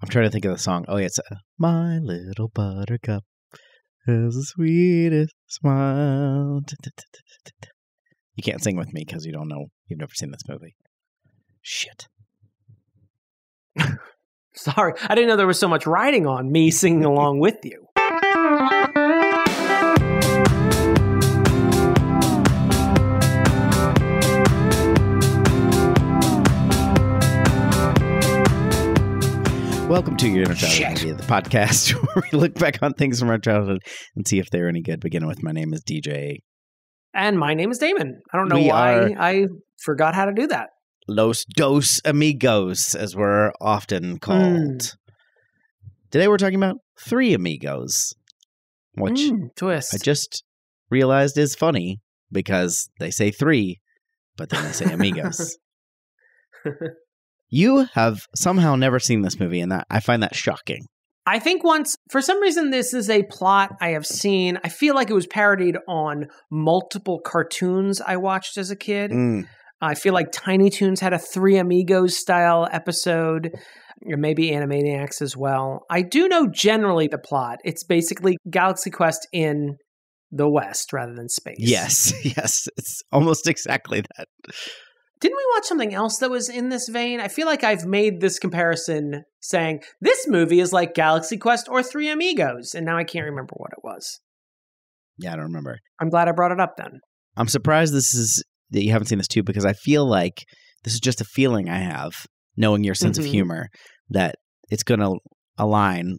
I'm trying to think of the song. Oh, yeah, it's uh, My Little Buttercup has the sweetest smile. You can't sing with me because you don't know. You've never seen this movie. Shit. Sorry, I didn't know there was so much riding on me singing along with you. Welcome to Your Inner Childhood Movie, the podcast where we look back on things from our childhood and see if they're any good. Beginning with, my name is DJ And my name is Damon. I don't know We why I forgot how to do that. Los Dos Amigos, as we're often called. Today we're talking about Three Amigos, which Mm, twist. I just realized is funny because they say three, but then they say amigos. you have somehow never seen this movie, and that I find that shocking. I think once, for some reason, this is a plot I have seen. I feel like it was parodied on multiple cartoons I watched as a kid. Mm, I feel like Tiny Toons had a Three Amigos style episode, or maybe Animaniacs as well. I do know generally the plot. It's basically Galaxy Quest in the West rather than space. Yes, yes, it's almost exactly that. Didn't we watch something else that was in this vein? I feel like I've made this comparison saying this movie is like Galaxy Quest or Three Amigos, and now I can't remember what it was. Yeah, I don't remember. I'm glad I brought it up then. I'm surprised this is that you haven't seen this too because I feel like this is just a feeling I have, knowing your sense Mhm. of humor, that it's going to align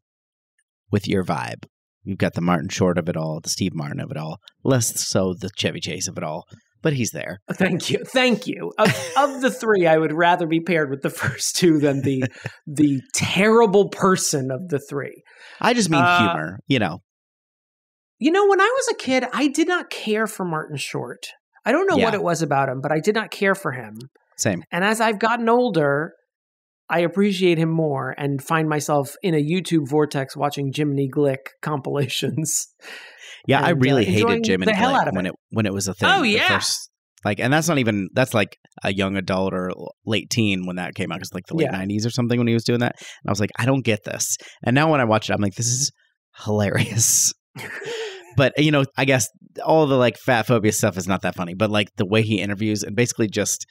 with your vibe. You've got the Martin Short of it all, the Steve Martin of it all, less so the Chevy Chase of it all, but he's there. Thank you, thank you. Of, of the three, I would rather be paired with the first two than the the terrible person of the three. I just mean Uh, humor, you know. You know, when I was a kid, I did not care for Martin Short. I don't know what it was about him, but I did not care for him. Same. And as I've gotten older, I appreciate him more and find myself in a YouTube vortex watching Jiminy Glick compilations. Yeah, I And, uh, really enjoying hated Jim and the hell Glick out of when it. it when it was a thing. Oh, yeah. first- like, and that's not even that's like a young adult or late teen when that came out. Because like the late Yeah. '90s or something when he was doing that. And I was like, I don't get this. And now when I watch it, I'm like, this is hilarious. but you know, I guess all the like fat phobia stuff is not that funny. But like the way he interviews and basically just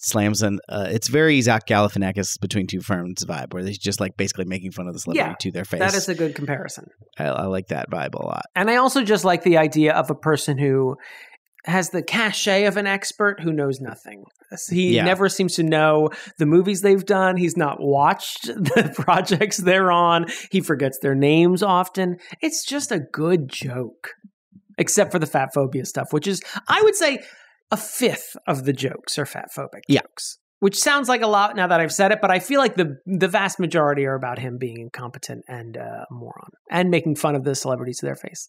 slams in, uh, it's very Zach Galifianakis between two ferns vibe, where he's just like basically making fun of the celebrity Yeah, to their face. That is a good comparison. I, I like that vibe a lot. And I also just like the idea of a person who has the cachet of an expert who knows nothing. He Yeah. never seems to know the movies they've done. He's not watched the projects they're on. He forgets their names often. It's just a good joke, except for the fat phobia stuff, which is, I would say, a fifth of the jokes are fat phobic Yeah. jokes. Which sounds like a lot now that I've said it, but I feel like the the vast majority are about him being incompetent and uh, a moron and making fun of the celebrities to their face.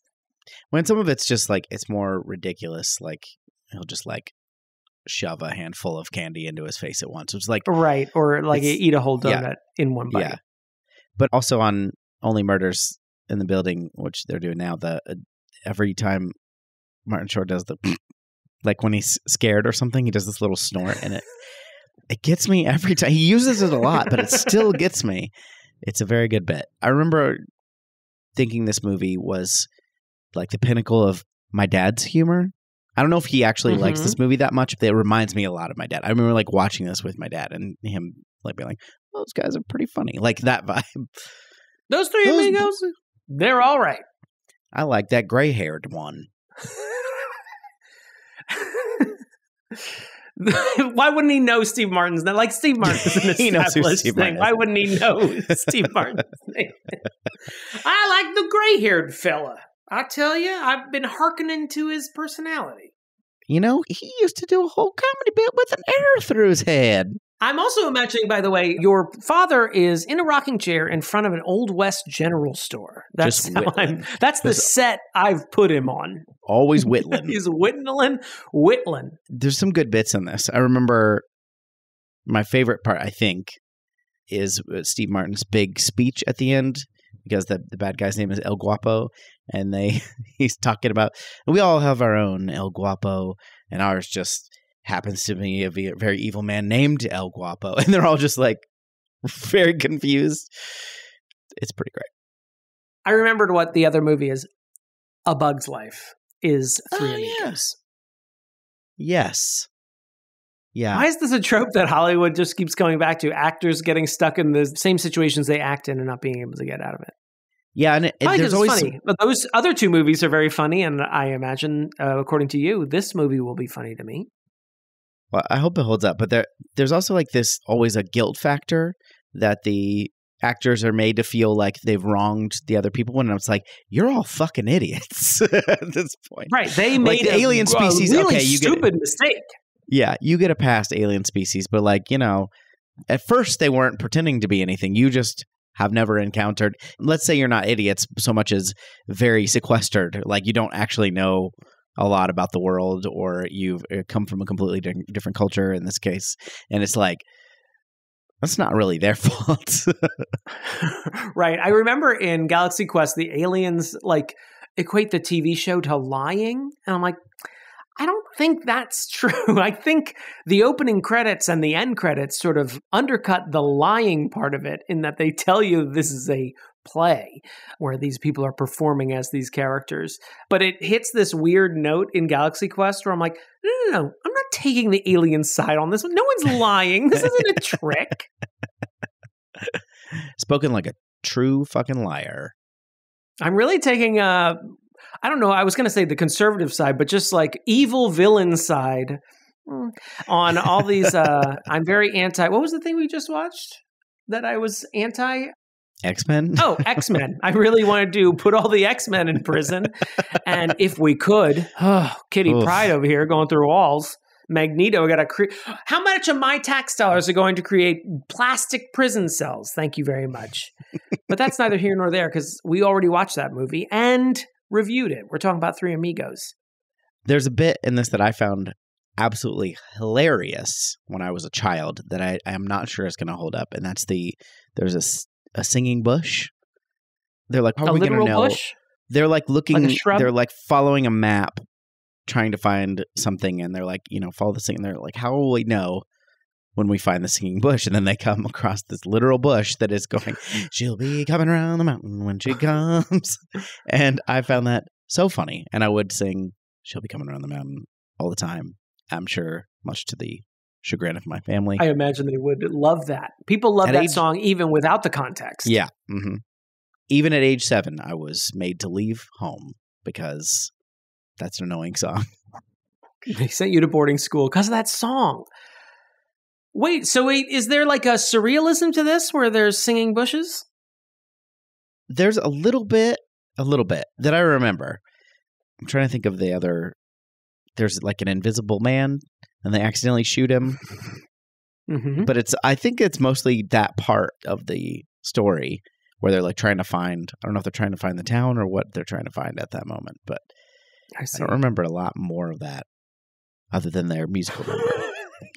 When some of it's just like it's more ridiculous, like he'll just like shove a handful of candy into his face at once. It's like Right. Or like eat a whole yeah. donut in one bite. yeah, but also on Only Murders in the Building, which they're doing now. The uh, every time Martin Short does the like when he's scared or something, he does this little snort, and it it gets me every time. He uses it a lot, but it still gets me. It's a very good bit. I remember thinking this movie was like the pinnacle of my dad's humor. I don't know if he actually likes Mhm. this movie that much, but it reminds me a lot of my dad. I remember like watching this with my dad and him like being like, "Those guys are pretty funny," like that vibe. Those three Those- amigos, they're all right. I like that gray haired one. Why wouldn't he know Steve Martin's name? Like Steve Martin is an He established Steve thing. Martin. Why wouldn't he know Steve Martin's name? I like the gray-haired fella. I tell you, I've been hearkening to his personality. You know, he used to do a whole comedy bit with an arrow through his head. I'm also imagining, by the way, your father is in a rocking chair in front of an old west general store. That's Just how. I'm. That's the set I've put him on. Always whittling. He's whittling, whittling. There's some good bits in this. I remember my favorite part, I think, is uh, Steve Martin's big speech at the end because the, the bad guy's name is El Guapo. And they he's talking about, we all have our own El Guapo, and ours just happens to be a very evil man named El Guapo. And they're all just like very confused. it's pretty great. I remembered what the other movie is. A Bug's Life is Three Oh, yeah. Amigos. Yes. Yeah. Why is this a trope that Hollywood just keeps going back to? Actors getting stuck in the same situations they act in and not being able to get out of it. yeah, and it, there's it's always funny. But those other two movies are very funny, and I imagine, uh, according to you, this movie will be funny to me. Well, I hope it holds up, but there there's also like this always a guilt factor that the actors are made to feel like they've wronged the other people when it's like you're all fucking idiots at this point. Right? They Like made the a, alien a species, really okay, you get stupid mistake. Yeah, you get a past alien species, but like, you know, at first they weren't pretending to be anything. You just have never encountered let's say you're not idiots so much as very sequestered, like you don't actually know a lot about the world or you've uh, come from a completely di- different culture in this case and it's like that's not really their fault. right. I remember in Galaxy Quest, the aliens like equate the TV show to lying. And I'm like, I don't think that's true. I think the opening credits and the end credits sort of undercut the lying part of it in that they tell you this is a play where these people are performing as these characters. But it hits this weird note in Galaxy Quest where I'm like, no, no, no, I'm not taking the alien side on this one. No one's lying. This isn't a trick. Spoken like a true fucking liar. I'm really taking uh I don't know, I was going to say the conservative side, but just like evil villain side mm, on all these uh I'm very anti What was the thing we just watched that I was anti? X-Men? Oh, X-Men. I really wanted to put all the X-Men in prison and if we could, oh, Kitty Oof. Pride over here going through walls. Magneto got to create. How much of my tax dollars are going to create plastic prison cells? Thank you very much. but that's neither here nor there because we already watched that movie and reviewed it. We're talking about Three Amigos. There's a bit in this that I found absolutely hilarious when I was a child that I, I am not sure is going to hold up, and that's the there's a, a singing bush. They're like, how are a we going to know? bush. They're like looking. Like they're like following a map, trying to find something, and they're like, you know, follow the singing. They're like, how will we know? When we find the singing bush, and then they come across this literal bush that is going, she'll be coming around the mountain when she comes. and I found that so funny. And I would sing, she'll be coming around the mountain all the time. I'm sure, much to the chagrin of my family. I imagine they would love that. People love At that age- song even without the context. yeah. hmm Even at age seven, I was made to leave home because that's an annoying song. They sent you to boarding school because of that song. Wait, so wait, is there like a surrealism to this where there's singing bushes? There's a little bit, a little bit that I remember. I'm trying to think of the other. There's like an invisible man, and they accidentally shoot him. Mm-hmm. but it's I think it's mostly that part of the story where they're like trying to find I don't know if they're trying to find the town or what they're trying to find at that moment, but I I don't remember a lot more of that other than their musical number.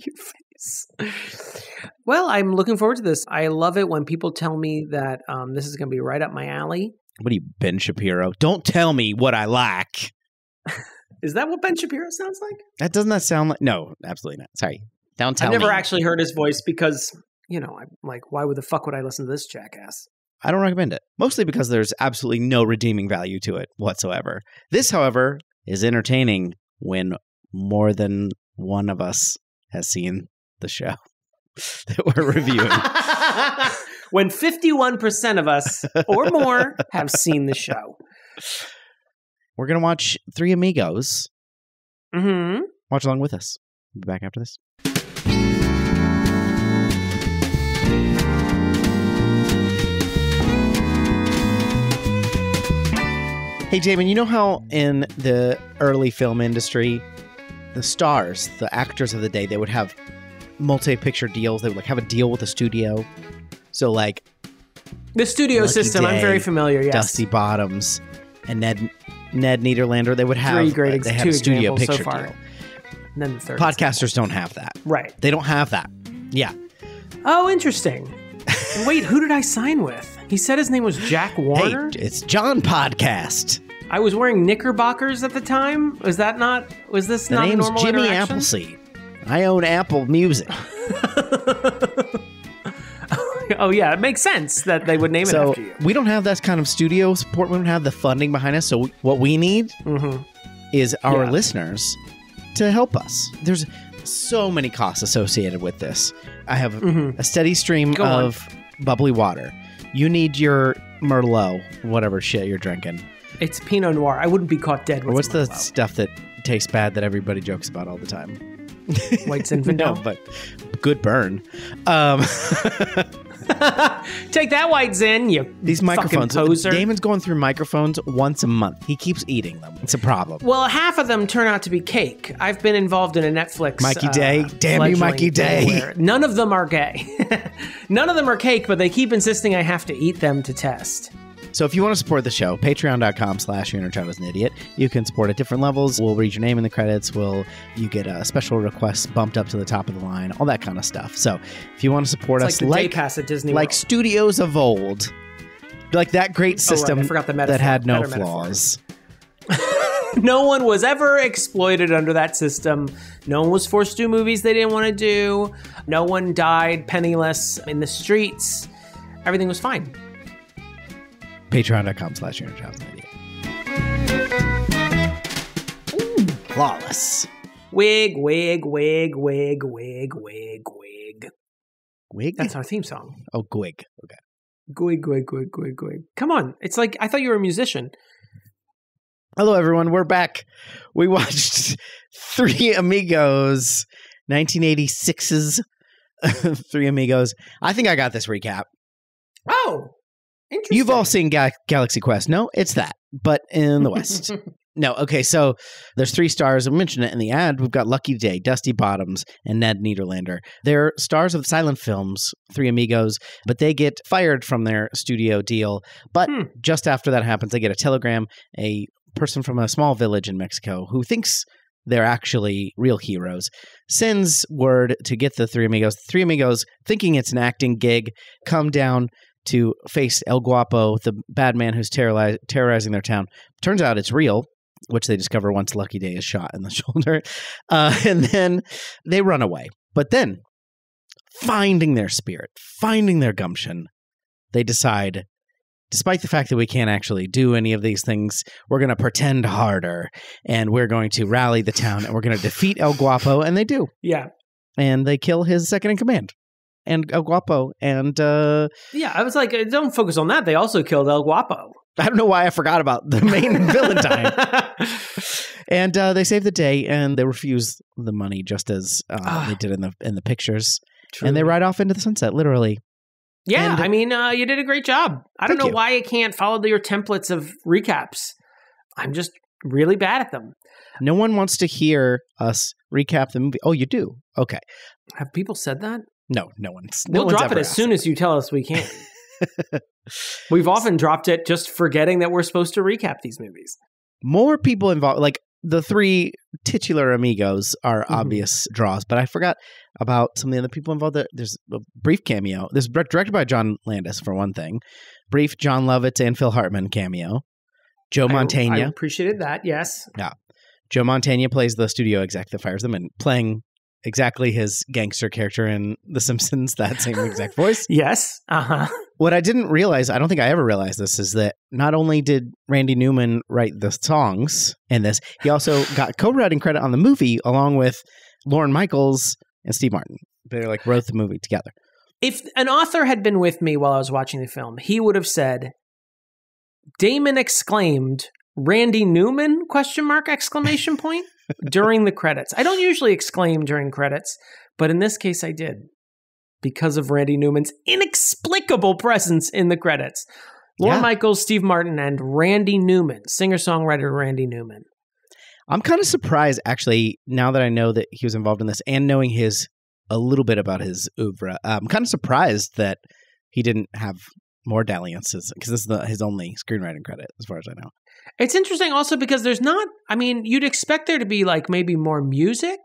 Your face. Well, I'm looking forward to this. I love it when people tell me that um, this is going to be right up my alley. what are you, Ben Shapiro? Don't tell me what I like. Is that what Ben Shapiro sounds like? That doesn't that sound like no, absolutely not. Sorry. Don't tell I've never me. actually heard his voice because, you know, I'm like, why would the fuck would I listen to this jackass? I don't recommend it. Mostly because there's absolutely no redeeming value to it whatsoever. This, however, is entertaining when more than one of us has seen the show that we're reviewing. when 51% of us or more have seen the show. We're gonna watch Three Amigos. hmm Watch along with us. We'll be back after this. Hey, Jamin, you know how in the early film industry, the stars, the actors of the day, they would have multi-picture deals. They would like have a deal with a studio. So like The studio Lucky system, I'm very familiar. Yes. Dusty Bottoms and Ned Ned Niederlander, they would have Three great uh, ex- they two a studio examples so picture far. deal. And then the third. Podcasters don't have that. Right. They don't have that. Yeah. Oh, interesting. Wait, who did I sign with? He said his name was Jack Warner. Hey, it's John Podcast. I was wearing knickerbockers at the time. Was that not? Was this The not a name's normal Jimmy? Appleseed. I own Apple Music. oh yeah, it makes sense that they would name it so after you. we don't have that kind of studio support. We don't have the funding behind us. So we, what we need hmm is our Yeah. listeners to help us. There's so many costs associated with this. I have hmm a steady stream Go on. of bubbly water. You need your Merlot, whatever shit you're drinking. It's Pinot Noir. I wouldn't be caught dead with what's the stuff that tastes bad that everybody jokes about all the time? White Zinfandel? no, but good burn. Um, Take that, White Zin. You these fucking microphones. poser. Damon's going through microphones once a month. He keeps eating them. It's a problem. Well, half of them turn out to be cake. I've been involved in a Netflix. Mikey uh, Day. Damn you, Mikey Day. None of them are gay. None of them are cake, but they keep insisting I have to eat them to test. So if you want to support the show, patreon.com slash your inner child is an idiot. You can support at different levels. We'll read your name in the credits. We'll you get a special request bumped up to the top of the line, all that kind of stuff. So if you want to support It's us day like pass at Disney. like World. studios of old, like that great Oh, right, system the metaphor. that had no Better flaws. no one was ever exploited under that system. No one was forced to do movies they didn't want to do. No one died penniless in the streets. Everything was fine. Patreon.com slash your inner child is. Flawless. Wig, wig, wig, wig, wig, wig, wig. Wig? That's our theme song. oh, Gwig. Okay. Gwig, gwig, gwig, gwig, gwig. Come on. It's like, I thought you were a musician. Hello, everyone. We're back. We watched Three Amigos, 1986's Three Amigos. I think I got this recap. Oh, interesting. You've all seen Ga- Galaxy Quest. No, it's that, but in the West. no, okay. So there's three stars. I mentioned it in the ad. We've got Lucky Day, Dusty Bottoms, and Ned Niederlander. They're stars of silent films, Three Amigos, but they get fired from their studio deal. But Hmm. just after that happens, they get a telegram. A person from a small village in Mexico who thinks they're actually real heroes sends word to get the Three Amigos. The Three Amigos, thinking it's an acting gig, come down to face El Guapo, the bad man who's terrorize, terrorizing their town. Turns out it's real, which they discover once Lucky Day is shot in the shoulder. Uh, and then they run away. But then, finding their spirit, finding their gumption, they decide, despite the fact that we can't actually do any of these things, we're going to pretend harder and we're going to rally the town and we're going to defeat El Guapo. And they do. yeah. And they kill his second in command. And El Guapo and uh, Yeah. I was like, don't focus on that. They also killed El Guapo. I don't know why I forgot about the main villain time. And uh, they save the day, and they refuse the money, just as uh, Ah. they did in the in the pictures. Truly. And they ride off into the sunset, literally. Yeah, And- I mean, uh, you did a great job. I don't know you. why I can't follow your templates of recaps. I'm just really bad at them. No one wants to hear us recap the movie. Oh, you do? Okay. Have people said that? No, no one's. No we'll one's drop it as asked. soon as you tell us we can. We've often dropped it just forgetting that we're supposed to recap these movies. More people involved. Like the three titular amigos are Mhm. obvious draws, but I forgot about some of the other people involved. There- There's a brief cameo. This is directed by John Landis, for one thing. Brief Jon Lovitz and Phil Hartman cameo. Joe I- I, appreciated that. Yes. Yeah. Joe Mantegna plays the studio exec that fires them and playing exactly his gangster character in The Simpsons, that same exact voice. Yes. Uh huh. What I didn't realize, I don't think I ever realized this, is that not only did Randy Newman write the songs in this, he also got co-writing credit on the movie along with Lorne Michaels and Steve Martin. They like wrote the movie together. If an author had been with me while I was watching the film, he would have said, Damon exclaimed, Randy Newman question mark exclamation point during the credits. I don't usually exclaim during credits, but in this case I did because of Randy Newman's inexplicable presence in the credits. Lorne Yeah. Michaels, Steve Martin, and Randy Newman, singer-songwriter Randy Newman. I'm kind of surprised, actually, now that I know that he was involved in this and knowing his a little bit about his oeuvre. I'm kind of surprised that he didn't have more dalliances because this is the, his only screenwriting credit, as far as I know. It's interesting also because there's not, I mean, you'd expect there to be like maybe more music.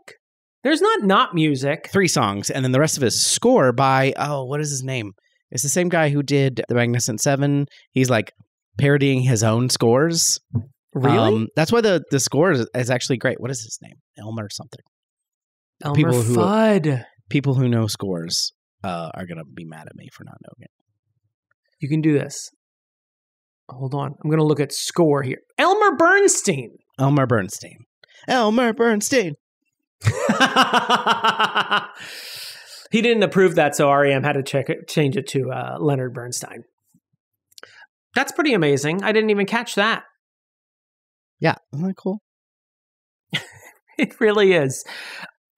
There's not not music. Three songs, and then the rest of his score by oh, what is his name? It's the same guy who did the Magnificent Seven. He's like parodying his own scores. Really? Um, that's why the the score is, is actually great. What is his name? Elmer something. Elmer people who- Fudd. People who know scores uh, are gonna be mad at me for not knowing it. You can do this. Hold on. I'm going to look at score here. Elmer Bernstein. Elmer Bernstein. Elmer Bernstein. he didn't approve that, so REM had to check it, change it to uh, Leonard Bernstein. That's pretty amazing. I didn't even catch that. Yeah, isn't that cool? It really is.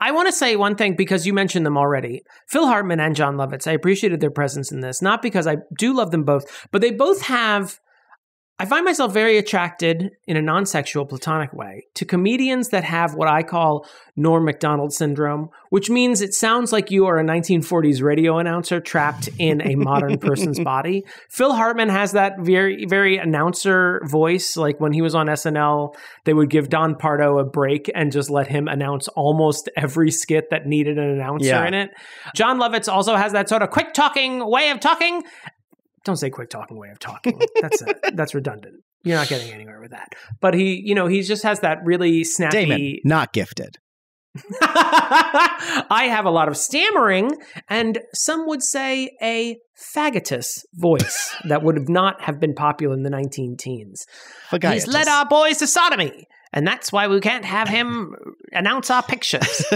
I want to say one thing because you mentioned them already. Phil Hartman and Jon Lovitz, I appreciated their presence in this, not because I do love them both, but they both have I find myself very attracted in a non sexual platonic way to comedians that have what I call Norm Macdonald syndrome, which means it sounds like you are a 1940s radio announcer trapped in a modern person's body. Phil Hartman has that very, very announcer voice. Like when he was on SNL, they would give Don Pardo a break and just let him announce almost every skit that needed an announcer Yeah. in it. Jon Lovitz also has that sort of quick talking way of talking don't say quick talking way of talking. That's a, that's redundant. You're not getting anywhere with that. But he, you know, he just has that really snappy. Damon, not gifted. I have a lot of stammering and some would say a faggotus voice that would have not have been popular in the 19 teens. He's led our boys to sodomy, and that's why we can't have him announce our pictures.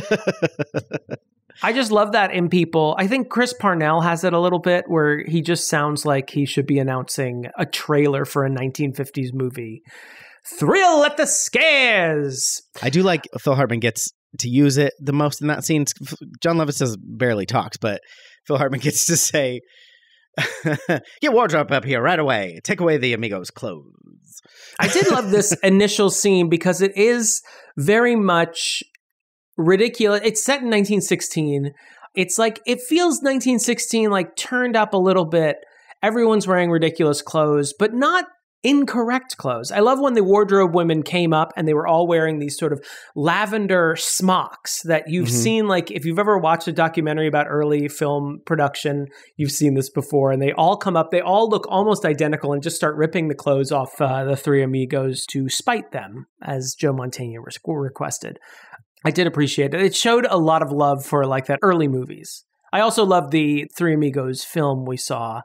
I just love that in people. I think Chris Parnell has it a little bit where he just sounds like he should be announcing a trailer for a 1950s movie. Thrill at the scares. I do like Phil Hartman gets to use it the most in that scene. Jon Lovitz does barely talks, but Phil Hartman gets to say, "Get wardrobe up here right away. Take away the amigos' clothes." I did love this initial scene because it is very much ridiculous. It's set in 1916. It's like it feels 1916 like turned up a little bit. Everyone's wearing ridiculous clothes, but not incorrect clothes. I love when the wardrobe women came up and they were all wearing these sort of lavender smocks that you've Mhm. seen like if you've ever watched a documentary about early film production, you've seen this before and they all come up, they all look almost identical and just start ripping the clothes off uh, the three amigos to spite them as Joe Mantegna res- requested. I did appreciate it. It showed a lot of love for like that early movies. I also love the Three Amigos film we saw,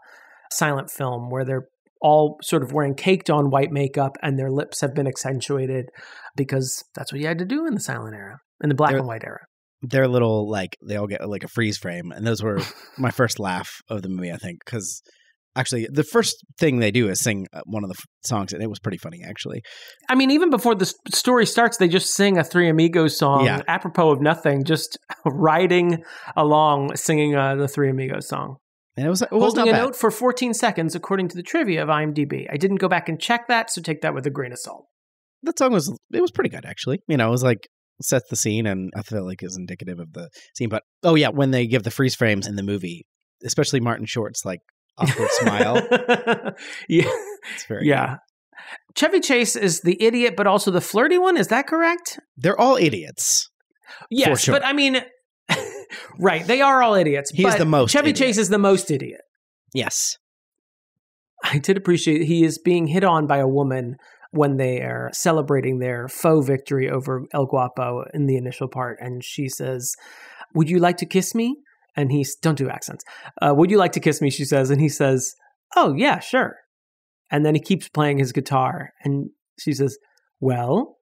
silent film, where they're all sort of wearing caked on white makeup and their lips have been accentuated because that's what you had to do in the silent era, in the black They're- and white era. They're a little like they all get like a freeze frame, and those were my first laugh of the movie. I think because actually the first thing they do is sing uh, one of the f- songs, and it was pretty funny actually. I mean, even before the story starts, they just sing a Three Amigos song, Yeah. apropos of nothing, just riding along singing uh, the Three Amigos song. And it was it was holding a bad. note for 14 seconds, according to the trivia of IMDb. I didn't go back and check that, so take that with a grain of salt. that song was it was pretty good actually. You know, it was like sets the scene and I feel like is indicative of the scene. But oh yeah, when they give the freeze frames in the movie, especially Martin Short's like awkward smile, yeah, it's very yeah. Chevy Chase is the idiot, but also the flirty one. Is that correct? They're all idiots. Yes, sure. but I mean, right? They are all idiots. He is but the most Chevy idiot. Chase is the most idiot. Yes. I did appreciate he is being hit on by a woman when they are celebrating their faux victory over El Guapo in the initial part, and she says, "Would you like to kiss me?" And he's don't do accents. Uh, Would you like to kiss me? She says, and he says, "Oh yeah, sure." And then he keeps playing his guitar, and she says, "Well,"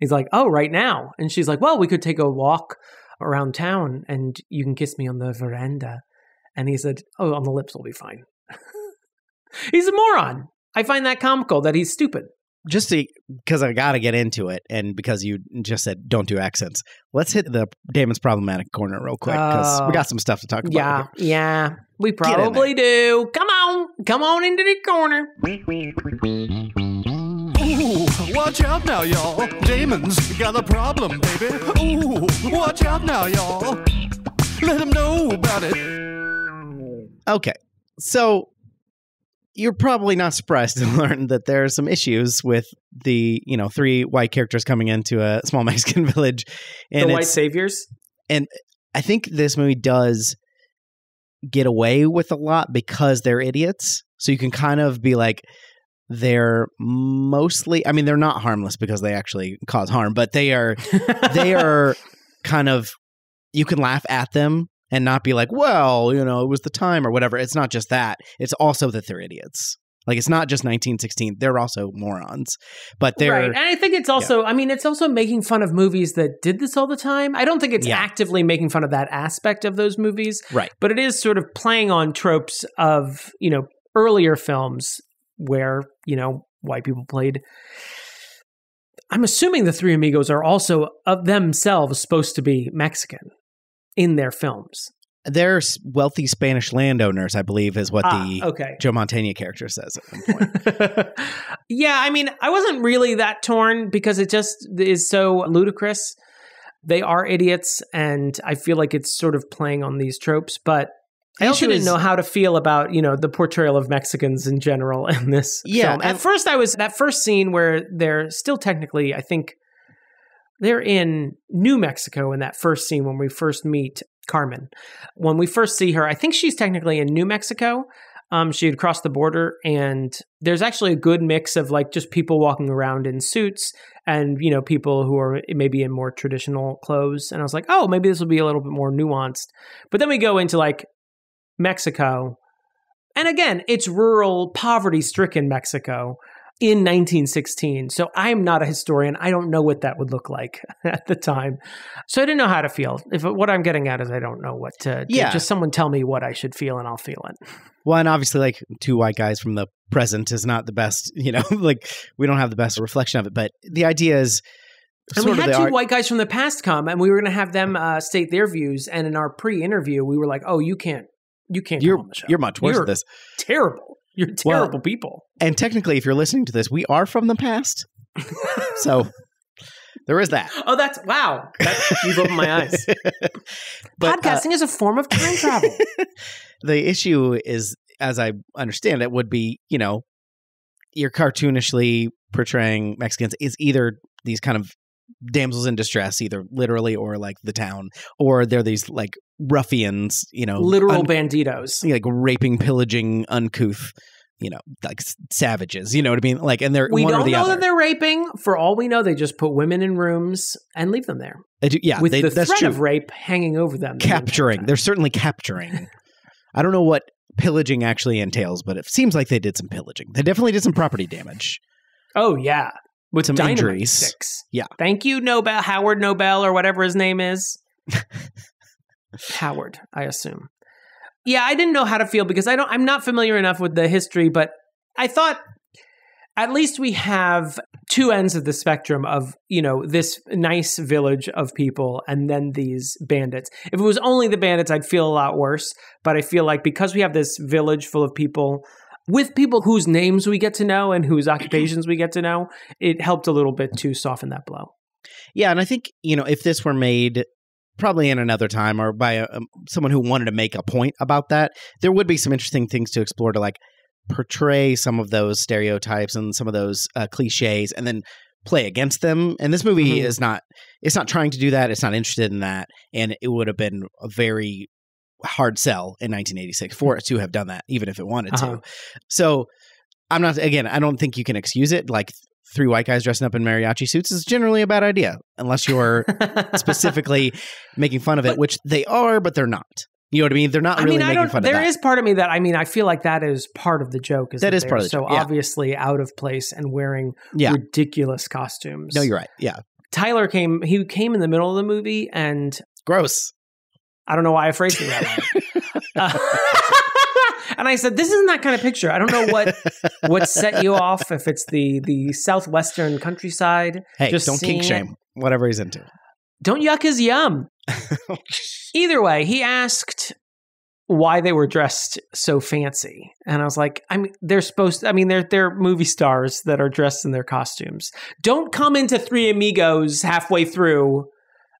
he's like, "Oh, right now," and she's like, "Well, we could take a walk around town, and you can kiss me on the veranda." And he said, "Oh, on the lips will be fine." he's a moron. I find that comical that he's stupid. Just because I got to get into it, and because you just said don't do accents, let's hit the Damon's problematic corner real quick because Oh. we got oh. some stuff to talk about. Yeah, here. yeah, we probably do. Come on, come on into the corner. Ooh, watch out now, y'all. Damon's got a problem, baby. Ooh, watch out now, y'all. Let him know about it. Okay, so you're probably not surprised to learn that there are some issues with the you know three white characters coming into a small Mexican village, and the white saviors. And I think this movie does get away with a lot because they're idiots. So you can kind of be like, they're mostly. I mean, they're not harmless because they actually cause harm, but they are they are kind of you can laugh at them and not be like, well, you know, it was the time or whatever. It's not just that. It's also that they're idiots. Like it's not just 1916. They're also morons. But they're right. And I think it's also, I mean, it's also making fun of movies that did this all the time. I don't think it's Yeah. actively making fun of that aspect of those movies, right. but it is sort of playing on tropes of, you know, earlier films where, you know, white people played. I'm assuming the Three Amigos are also of themselves supposed to be Mexican in their films. They're wealthy Spanish landowners, I believe, is what Ah, the okay. Joe Mantegna character says at one point. yeah, I mean, I wasn't really that torn because it just is so ludicrous. They are idiots, and I feel like it's sort of playing on these tropes. But I also didn't know how to feel about you know the portrayal of Mexicans in general in this Yeah, film. At first, I was that first scene where they're still technically, I think, they're in New Mexico in that first scene when we first meet Carmen. When we first see her, I think she's technically in New Mexico. Um, she had crossed the border, and there's actually a good mix of like just people walking around in suits and you know people who are maybe in more traditional clothes. And I was like, oh, maybe this will be a little bit more nuanced. But then we go into like Mexico, and again, it's rural, poverty-stricken Mexico in 1916. So I'm not a historian. I don't know what that would look like at the time. So I didn't know how to feel. If what I'm getting at is I don't know what to. do. Yeah. just someone tell me what I should feel, and I'll feel it. Well, and obviously, like two white guys from the present is not the best. You know, like we don't have the best reflection of it. But the idea is, And sort we had two art- white guys from the past come, and we were going to have them uh, state their views. And in our pre-interview, we were like, "Oh, you can't, you can't You're come on the show. you're much worse You're at this. Terrible. You're Well- terrible people." And technically, if you're listening to this, we are from the past. so there is that. Oh, that's wow. That, you've opened my eyes. But, uh, Podcasting is a form of time travel. the issue is, as I understand it, would be you know, you're cartoonishly portraying Mexicans is either these kind of damsels in distress, either literally or like the town, or they're these like ruffians, you know, Literal un- banditos. like raping, pillaging, uncouth, you know, like savages. You know what I mean? Like, and they're We one don't the know other. that they're raping. For all we know, they just put women in rooms and leave them there do- yeah, with they, the threat true. of rape hanging over them. capturing. time. They're certainly capturing. I don't know what pillaging actually entails, but it seems like they did some pillaging. They definitely did some property damage. Oh yeah, with Some dynamite injuries. sticks. Yeah. Thank you, Nobel Howard Nobel or whatever his name is. Howard, I assume. Yeah, I didn't know how to feel because I don't. I'm not familiar enough with the history, but I thought at least we have two ends of the spectrum of you know this nice village of people and then these bandits if it was only the bandits i'd feel a lot worse but i feel like because we have this village full of people with people whose names we get to know and whose occupations we get to know it helped a little bit to soften that blow Yeah, and I think you know if this were made probably in another time or by a, um, someone who wanted to make a point about that, there would be some interesting things to explore to like portray some of those stereotypes and some of those uh, cliches, and then play against them. And this movie Mhm. is not it's not trying to do that. It's not interested in that, and it would have been a very hard sell in 1986 for it to have done that, even if it wanted Uh-huh. to. So I'm not again. I don't think you can excuse it. Like three white guys dressing up in mariachi suits is generally a bad idea unless you're specifically making fun of it, But- which they are, but they're not. You know what I mean? They're not I really mean, I making don't. fun There of that. is part of me that I mean, I feel like that is part of the joke. Is That that, is part of the so joke, yeah. obviously out of place and wearing Yeah. ridiculous costumes. no, you're right. Yeah, Tyler came. He came in the middle of the movie, and gross. I don't know why I phrased it that way. Uh, and I said, "This isn't that kind of picture. I don't know what what set you off. If it's the the southwestern countryside, Hey, Just don't kink seeing it. shame. Whatever he's into. don't yuck his yum." Either way, he asked why they were dressed so fancy, and I was like, "I mean, they're supposed. I mean, they're they're movie stars that are dressed in their costumes. Don't come into Three Amigos halfway through."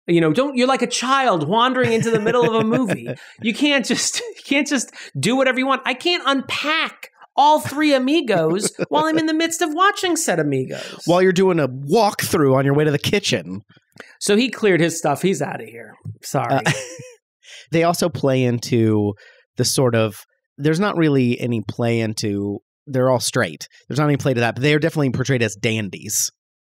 You know, don't you're like a child wandering into the middle of a movie. You can't just you can't just do whatever you want. I can't unpack all three amigos while I'm in the midst of watching said amigos. While you're doing a walkthrough on your way to the kitchen, so he cleared his stuff. He's out of here. Sorry. Uh, they also play into the sort of. There's not really any play into. They're all straight. There's not any play to that, but they are definitely portrayed as dandies.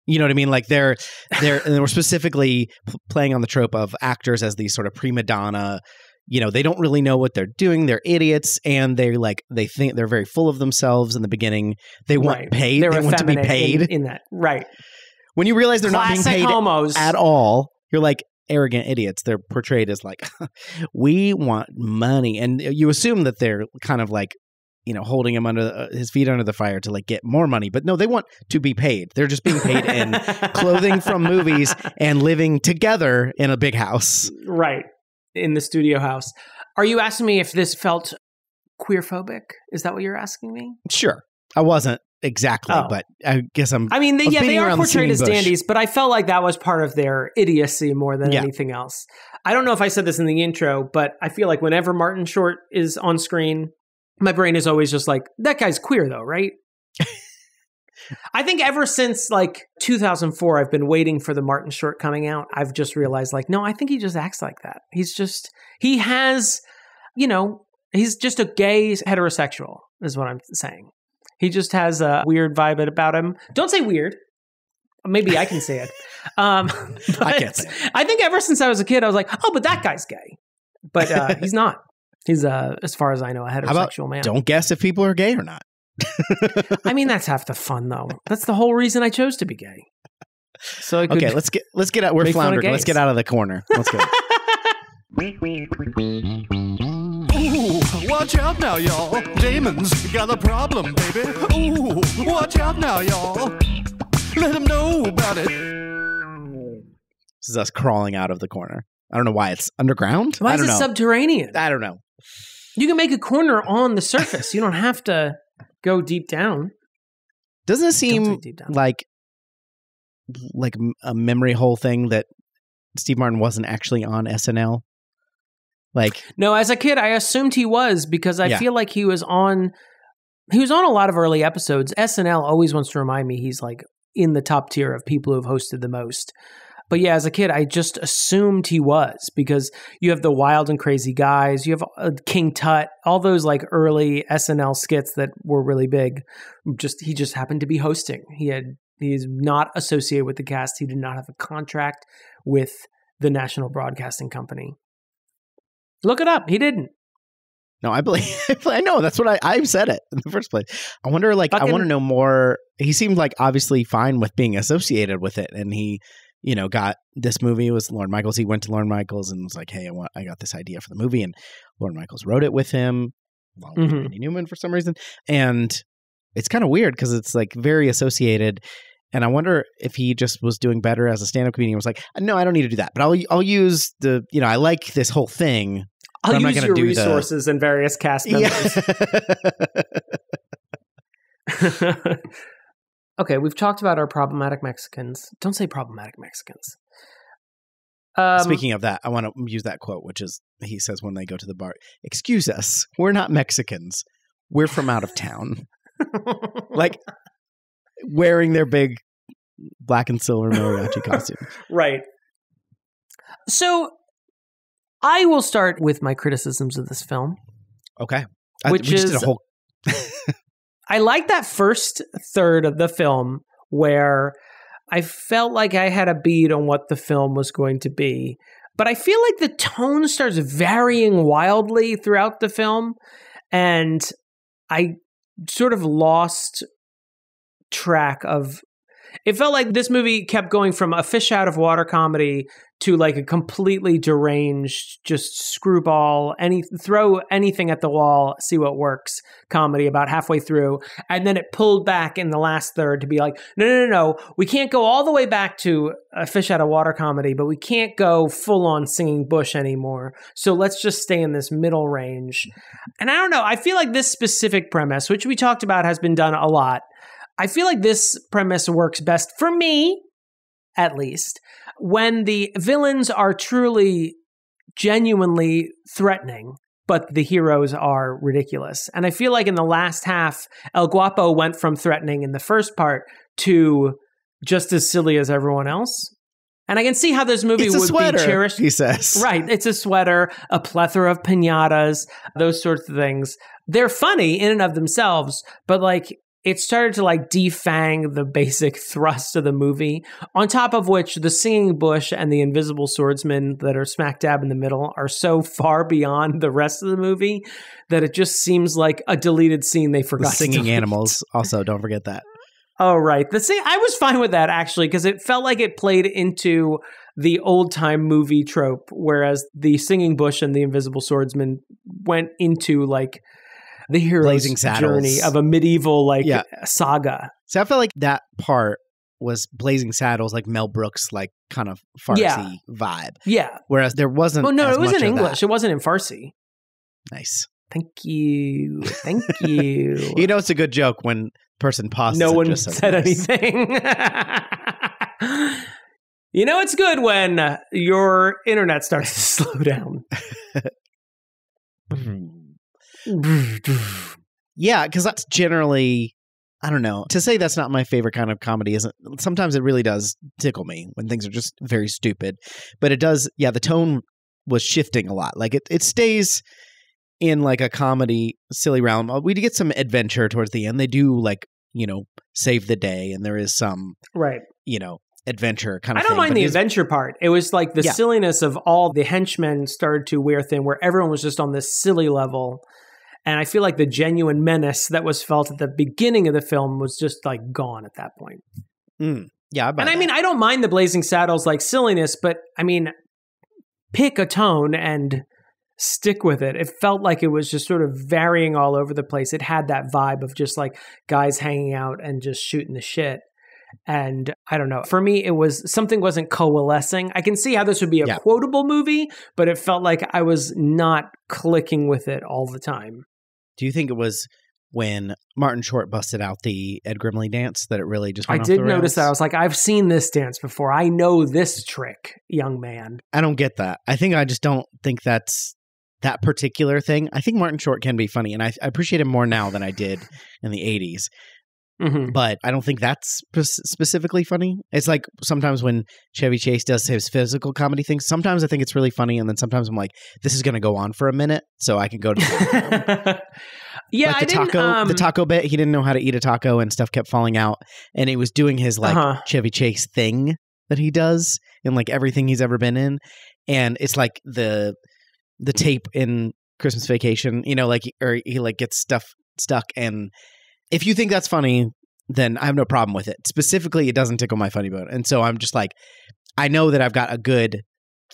You know what I mean? Like they're they're and we're specifically p- playing on the trope of actors as these sort of prima donna, you know they don't really know what they're doing they're idiots and they like they think they're very full of themselves in the beginning they want Right. paid They're they want to be paid in, in that. Right. when you realize they're Classic not being paid homos. at all you're like arrogant idiots they're portrayed as like we want money and uh, you assume that they're kind of like you know holding him under uh, his feet under the fire to like get more money but no they want to be paid they're just being paid in clothing from movies and living together in a big house Right. In the studio house. Are you asking me if this felt queerphobic? Is that what you're asking me? sure i wasn't exactly Oh. but i guess i'm I mean, they, yeah, they are around the portrayed as bush. dandies, but I felt like that was part of their idiocy more than Yeah. anything else. I don't know if I said this in the intro, but I feel like whenever Martin Short is on screen, my brain is always just like, that guy's queer though, right? I think ever since like 2004, I've been waiting for the Martin Short coming out. I've just realized, like, no, I think he just acts like that. He's just, he has, you know, he's just a gay heterosexual, is what I'm saying. He just has a weird vibe about him. Don't say weird. Maybe I can say it. Um, I can't say I think ever since I was a kid, I was like, oh, but that guy's gay. But uh, he's not. He's, uh, as far as I know, a about heterosexual man. don't guess if people are gay or not I mean, that's half the fun, though. That's the whole reason I chose to be gay. So I could. okay let's get let's get out we're Make fun of floundering let's get out of the corner let's go Ooh, watch out now, y'all. Damon's got a problem, baby. Ooh, watch out now, y'all. Let him know about it. This is us crawling out of the corner. I don't know why it's underground. Why I is don't it know. subterranean? I don't know. You can make a corner on the surface. You don't have to go deep down. Doesn't it seem like like a memory hole thing that Steve Martin wasn't actually on SNL? Like No, as a kid, I assumed he was because I Yeah. feel like he was on. He was on a lot of early episodes. SNL always wants to remind me he's like in the top tier of people who have hosted the most. But yeah, as a kid, I just assumed he was because you have the wild and crazy guys, you have uh, King Tut, all those like early SNL skits that were really big. Just he just happened to be hosting. He had he is not associated with the cast. He did not have a contract with the National Broadcasting Company. Look it up. He didn't. no, I believe I know that's what I I said it in the first place. I wonder like I want to know more. He seemed like obviously fine with being associated with it, and he. You know, got this movie was Lorne Michaels. He went to Lorne Michaels and was like, "Hey, I want, I got this idea for the movie," and Lorne Michaels wrote it with him, along with Mhm. Randy Newman for some reason. And it's kind of weird because it's like very associated. And I wonder if he just was doing better as a stand-up comedian. Was like, no, I don't need to do that, but I'll I'll use the you know I like this whole thing. I'll I'm not use your do the- resources and various cast members. okay, we've talked about our problematic Mexicans. Don't say problematic Mexicans. Um, Speaking of that, I want to use that quote, which is he says when they go to the bar, "Excuse us, we're not Mexicans. We're from out of town." like wearing their big black and silver mariachi costume. right. So, I will start with my criticisms of this film. Okay, I- Which we just did is- a whole. I like that first third of the film where I felt like I had a bead on what the film was going to be. But I feel like the tone starts varying wildly throughout the film. And I sort of lost track of. It felt like this movie kept going from a fish out of water comedy to like a completely deranged, just screwball, any throw anything at the wall, see what works comedy about halfway through. And then it pulled back in the last third to be like, no, no, no, no. We can't go all the way back to a fish out of water comedy, but we can't go full on singing Bush anymore. So let's just stay in this middle range. And I don't know. I feel like this specific premise, which we talked about, has been done a lot. I feel like this premise works best for me, at least, when the villains are truly genuinely threatening but the heroes are ridiculous. And I feel like in the last half, El Guapo went from threatening in the first part to just as silly as everyone else. And I can see how this movie It's a would sweater, be cherished. he says. Right. It's a sweater, a plethora of pinatas, those sorts of things. They're funny in and of themselves, but like it started to like defang the basic thrust of the movie. On top of which, the singing bush and the invisible swordsman that are smack dab in the middle are so far beyond the rest of the movie that it just seems like a deleted scene they forgot. to singing animals. Also, don't forget that. Oh right, the sing. I was fine with that actually because it felt like it played into the old time movie trope, whereas the singing bush and the invisible swordsman went into like the hero's journey of a medieval like Yeah. saga. So I felt like that part was Blazing Saddles, like Mel Brooks, like kind of Farsi Yeah. vibe. Yeah. Whereas there wasn't. Oh no, it was in of that. English. It wasn't in Farsi. Nice. Thank you. Thank you. You know, it's a good joke when person pauses. no one just said anything. you know, it's good when uh, your internet starts to slow down. Yeah, because that's generally. I don't know. To say that's not my favorite kind of comedy isn't. Sometimes it really does tickle me when things are just very stupid. But it does. Yeah, the tone was shifting a lot. Like it, it stays in like a comedy silly realm. Uh, We get some adventure towards the end. They do like you know save the day, and there is some right. you know adventure kind of. I don't thing, mind the adventure part. It was like the Yeah. silliness of all the henchmen started to wear thin, where everyone was just on this silly level. And I feel like the genuine menace that was felt at the beginning of the film was just like gone at that point. Mm, yeah, I And I mean, I don't mind the Blazing Saddles like silliness, but I mean, pick a tone and stick with it. It felt like it was just sort of varying all over the place. It had that vibe of just like guys hanging out and just shooting the shit. And I don't know. For me, it was something wasn't coalescing. I can see how this would be a Yeah. quotable movie, but it felt like I was not clicking with it all the time. Do you think it was when Martin Short busted out the Ed Grimley dance that it really just? I did notice that. I was like, I've seen this dance before. I know this trick, young man. I don't get that. I think I just don't think that's that particular thing. I think Martin Short can be funny, and I, I appreciate him more now than I did in the '80s. Hmm But I don't think that's specifically funny. It's like sometimes when Chevy Chase does his physical comedy things. Sometimes I think it's really funny, and then sometimes I'm like, this is going to go on for a minute, so I can go to. The yeah, like I the didn't. taco, um, the taco bit. He didn't know how to eat a taco, and stuff kept falling out. And he was doing his like Uh-huh. Chevy Chase thing that he does in like everything he's ever been in, and it's like the the tape in Christmas Vacation. You know, like or he like gets stuff stuck, and if you think that's funny, then I have no problem with it. Specifically, it doesn't tickle my funny bone, and so I'm just like, I know that I've got a good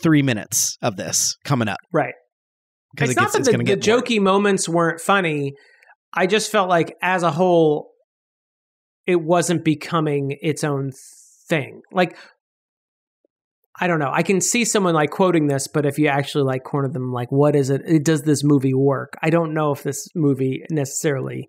three minutes of this coming up. Right. because It's not that the, the jokey moments weren't funny. I just felt like, as a whole, it wasn't becoming its own thing. Like, I don't know. I can see someone like quoting this, but if you actually like corner them, like, what is it? Does this movie work? I don't know if this movie necessarily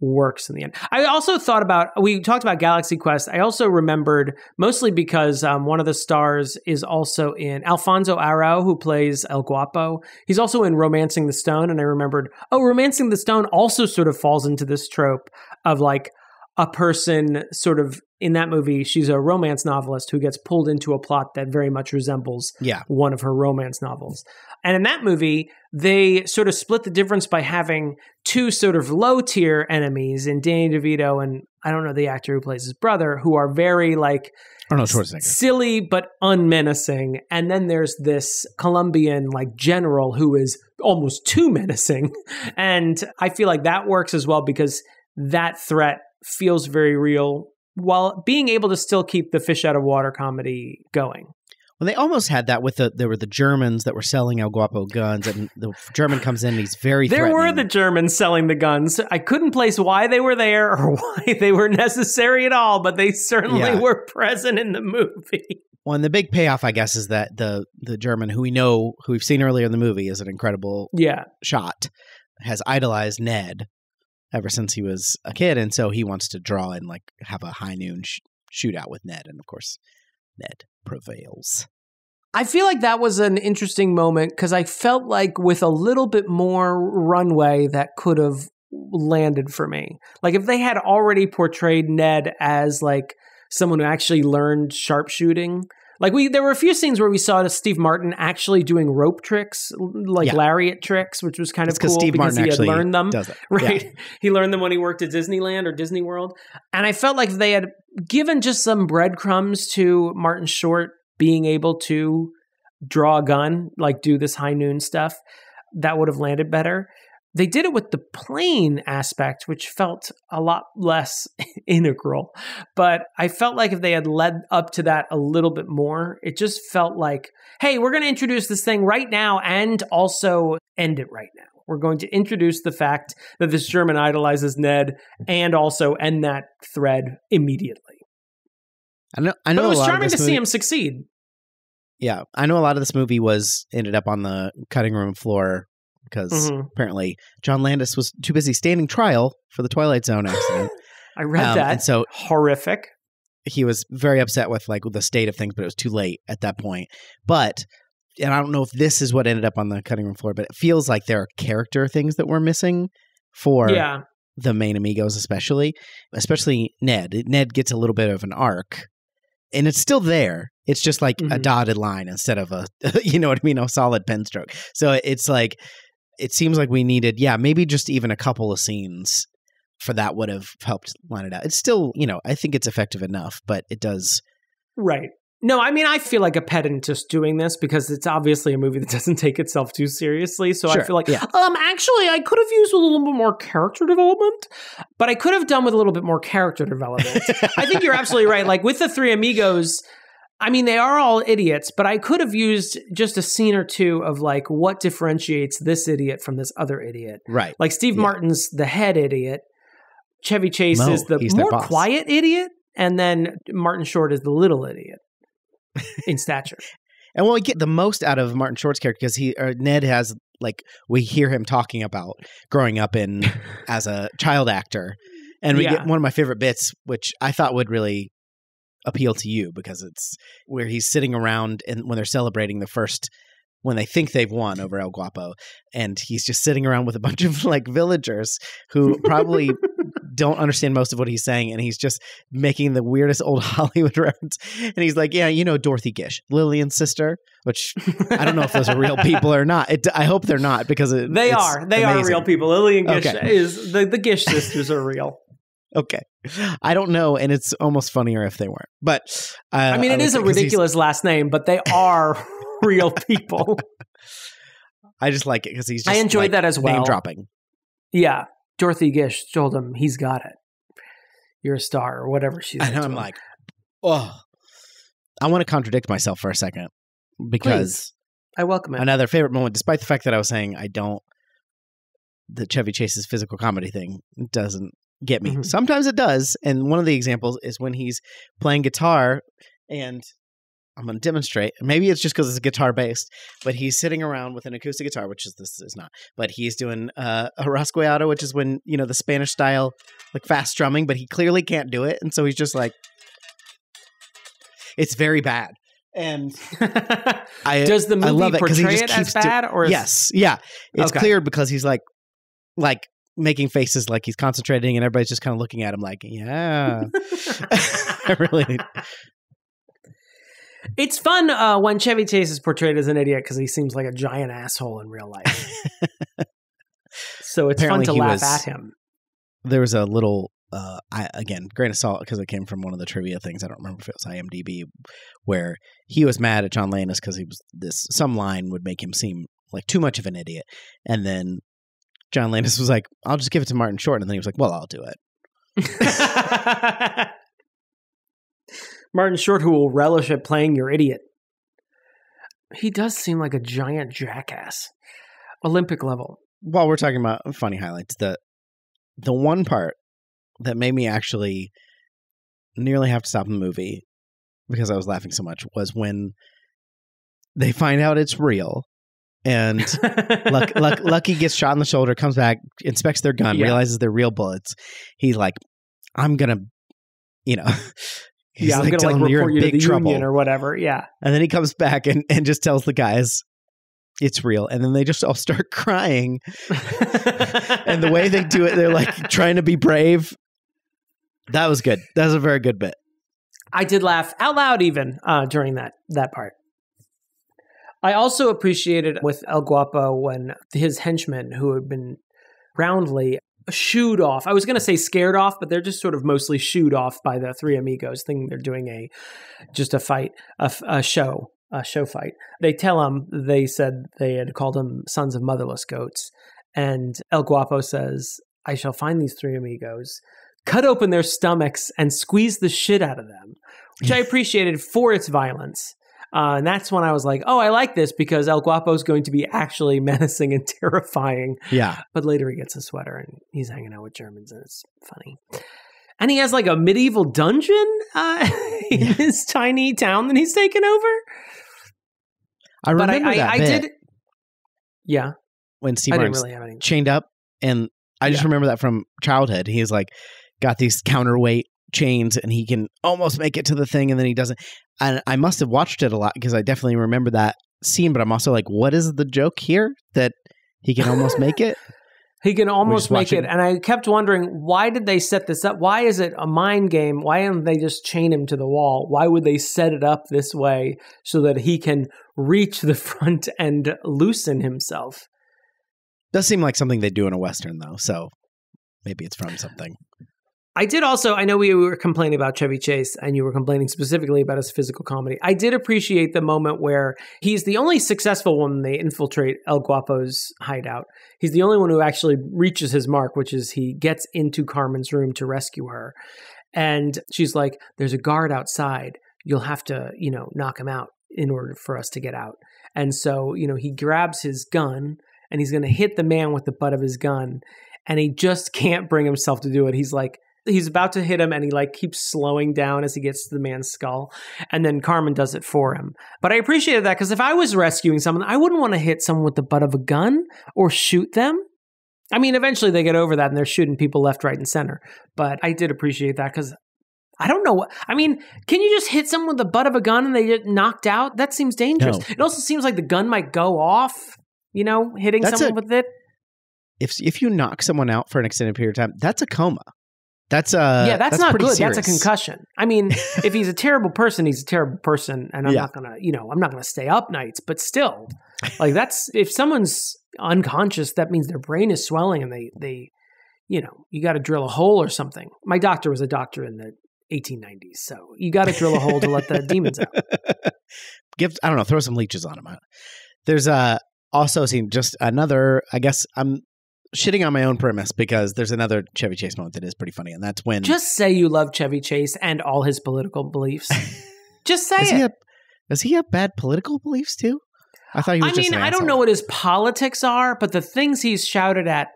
works in the end. I also thought about we talked about Galaxy Quest. I also remembered mostly because um, one of the stars is also in Alfonso Arau, who plays El Guapo. He's also in Romancing the Stone, and I remembered oh, Romancing the Stone also sort of falls into this trope of like a person sort of in that movie. She's a romance novelist who gets pulled into a plot that very much resembles Yeah. one of her romance novels. And in that movie, they sort of split the difference by having two sort of low tier enemies in Danny DeVito and I don't know the actor who plays his brother, who are very like oh, Arnold Schwarzenegger. silly but unmenacing. And then there's this Colombian like general who is almost too menacing. And I feel like that works as well because that threat feels very real while being able to still keep the fish out of water comedy going. Well, they almost had that with the there were the Germans that were selling El Guapo guns, and the German comes in, and he's very. There were the Germans selling the guns. I couldn't place why they were there or why they were necessary at all, but they certainly Yeah. were present in the movie. Well, and the big payoff, I guess, is that the the German who we know, who we've seen earlier in the movie, is an incredible Yeah. shot, has idolized Ned ever since he was a kid, and so he wants to draw and like have a high noon sh- shootout with Ned, and of course, Ned prevails. I feel like that was an interesting moment because I felt like with a little bit more runway that could have landed for me. Like if they had already portrayed Ned as like someone who actually learned sharpshooting, Like we, there were a few scenes where we saw Steve Martin actually doing rope tricks, like Yeah. lariat tricks, which was kind of cool Steve because Martin he had learned them. Right. He learned them when he worked at Disneyland or Disney World. And I felt like if they had given just some breadcrumbs to Martin Short being able to draw a gun, like do this high noon stuff, that would have landed better. They did it with the plane aspect, which felt a lot less integral. But I felt like if they had led up to that a little bit more, it just felt like, hey, we're going to introduce this thing right now and also end it right now. We're going to introduce the fact that this German idolizes Ned and also end that thread immediately. I know. I know. But it was charming to see him succeed. Yeah, I know a lot of this movie was ended up on the cutting room floor because Mhm. apparently John Landis was too busy standing trial for the Twilight Zone accident. I read Um, that. and so Horrific. he was very upset with like the state of things, but it was too late at that point. But and I don't know if this is what ended up on the cutting room floor, but it feels like there are character things that we're missing for Yeah. the main amigos, especially, especially Ned. Ned gets a little bit of an arc, and it's still there. It's just like a Mhm. dotted line instead of a, you know what I mean, a solid pen stroke. So it's like, it seems like we needed, yeah, maybe just even a couple of scenes for that would have helped line it out. It's still, you know, I think it's effective enough, but it does. Right. No, I mean, I feel like a pedant just doing this because it's obviously a movie that doesn't take itself too seriously. So I feel like, yeah. um, actually, I could have used a little bit more character development, but I could have done with a little bit more character development. I think you're absolutely right. Like with the three amigos, I mean, they are all idiots, but I could have used just a scene or two of like what differentiates this idiot from this other idiot. right. Like Steve Yeah. Martin's the head idiot, Chevy Chase Mo, is the more quiet idiot, and then Martin Short is the little idiot in stature. And well, we get the most out of Martin Short's character because he or Ned has like we hear him talking about growing up in as a child actor, and we Yeah. get one of my favorite bits, which I thought would really appeal to you because it's where he's sitting around and when they're celebrating the first when they think they've won over El Guapo, and he's just sitting around with a bunch of like villagers who probably don't understand most of what he's saying, and he's just making the weirdest old Hollywood reference. And he's like, "Yeah, you know Dorothy Gish, Lillian's sister," which I don't know if those are real people or not. It, I hope they're not because it, They are. They are real people. Lillian Gish Okay. is the, the Gish sisters are real. Okay, I don't know, and it's almost funnier if they weren't. But uh, I mean, it would is a ridiculous last name, but they are real people. I just like it because he's. I enjoyed like, that as well. Name dropping. Yeah. Dorothy Gish told him he's got it. You're a star or whatever she's I know. I'm like, oh, I want to contradict myself for a second because I welcome it. another favorite moment, despite the fact that I was saying I don't, the Chevy Chase's physical comedy thing doesn't get me. Mhm. Sometimes it does, and one of the examples is when he's playing guitar, and I'm going to demonstrate. Maybe it's just because it's guitar based, but he's sitting around with an acoustic guitar, which is this is not. But he's doing uh, a rasgueado, which is when you know the Spanish style, like fast strumming. But he clearly can't do it, and so he's just like, it's very bad. And I Does the I movie love it 'cause portray just it as keeps do- bad, or is, yes, yeah, it's Okay. clear because he's like, like making faces like he's concentrating, and everybody's just kind of looking at him like, yeah. I really, It's fun uh, when Chevy Chase is portrayed as an idiot because he seems like a giant asshole in real life. so it's Apparently fun to laugh was- at him. there was a little uh I again grain of salt because it came from one of the trivia things i don't remember if it was imdb where he was mad at john landis because he was this some line would make him seem like too much of an idiot and then john landis was like i'll just give it to martin short and then he was like well i'll do it Martin Short, who will relish at playing your idiot. He does seem like a giant jackass. Olympic level. while we're talking about funny highlights the the one part that made me actually nearly have to stop the movie because i was laughing so much was when they find out it's real and Luck, Luck, Lucky gets shot in the shoulder, comes back, inspects their gun, Yeah. realizes they're real bullets. He's like, "I'm gonna, you know." He's yeah, I'm like gonna like them, "You're report in you to big the trouble. union or whatever. Yeah. and then he comes back and, and just tells the guys it's real. And then they just all start crying. And the way they do it, they're like trying to be brave. That was good. That was a very good bit. I did laugh out loud even uh, during that that part. I also appreciated with El Guapo when his henchmen, who had been roundly shooed off. I was going to say scared off, but they're just sort of mostly shooed off by the three amigos, thinking they're doing a just a fight, a, a show, a show fight. They tell him they said they had called them sons of motherless goats, and El Guapo says, "I shall find these three amigos." Cut open their stomachs and squeeze the shit out of them, which I appreciated for its violence. Uh, and that's when I was like, oh, I like this because El Guapo is going to be actually menacing and terrifying. Yeah. But later he gets a sweater and he's hanging out with Germans and it's funny. And he has like a medieval dungeon uh, in Yeah. his tiny town that he's taken over. I But I, remember I, that I bit did. Yeah, when Martin's really chained up, and I just Yeah. remember that from childhood. He's like got these counterweight chains, and he can almost make it to the thing, and then he doesn't. And I must have watched it a lot because I definitely remember that scene. But I'm also like, what is the joke here that he can almost make it? He can almost make watching- it. And I kept wondering, why did they set this up? Why is it a mind game? Why didn't they just chain him to the wall? Why would they set it up this way so that he can reach the front and loosen himself? Does seem like something they do in a western though, so maybe it's from something. I did also, I know we were complaining about Chevy Chase and you were complaining specifically about his physical comedy. I did appreciate the moment where he's the only successful one they infiltrate El Guapo's hideout. He's the only one who actually reaches his mark, which is he gets into Carmen's room to rescue her. And she's like, There's a guard outside. You'll have to, you know, knock him out in order for us to get out. And so, you know, he grabs his gun and he's going to hit the man with the butt of his gun. And he just can't bring himself to do it. He's like, he's about to hit him and he like keeps slowing down as he gets to the man's skull and then carmen does it for him but i appreciated that because if i was rescuing someone i wouldn't want to hit someone with the butt of a gun or shoot them i mean eventually they get over that and they're shooting people left right and center but i did appreciate that because I don't know what I mean. Can you just hit someone with the butt of a gun and they get knocked out? That seems dangerous. No. It also seems like the gun might go off. You know, hitting That's someone a- with it. If if you knock someone out for an extended period of time, that's a coma. That's uh yeah, that's, not pretty good. That's a concussion. I mean, if he's a terrible person, he's a terrible person, and I'm Yeah. not gonna, you know, I'm not gonna stay up nights. But still, like that's if someone's unconscious, that means their brain is swelling, and they they, you know, you got to drill a hole or something. My doctor was a doctor in the 1890s, so you got to drill a hole to let the demons out. Give I don't know, throw some leeches on him. There's uh also seen just another. I guess I'm shitting on my own premise because there's another Chevy Chase moment that is pretty funny, and that's when Just say you love Chevy Chase and all his political beliefs. Just say does it. he have does he have bad political beliefs too? I thought he was I just mean, an I don't know what his politics are, but the things he's shouted at